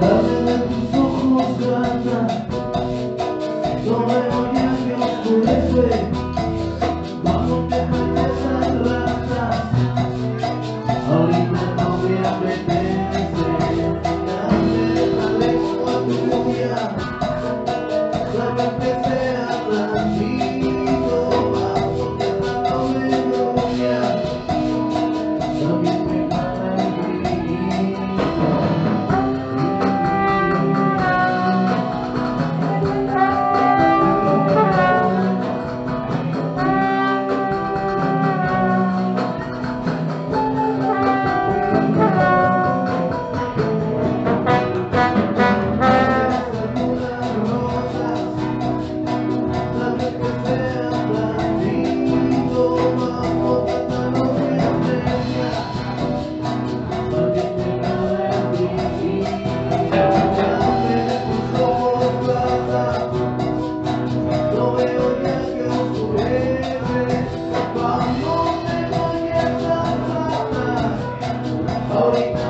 Даже на безумно страна holding on.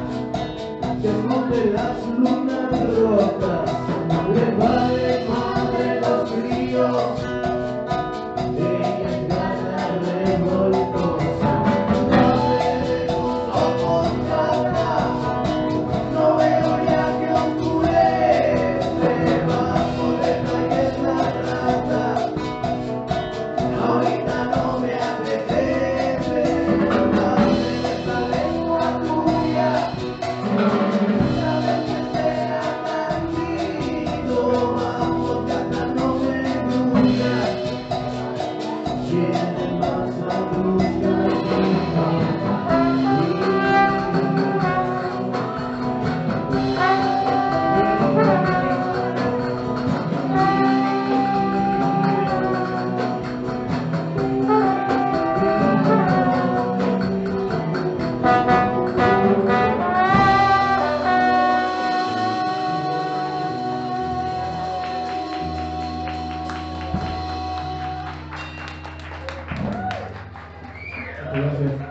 que rompe las lunas rotas. Gracias.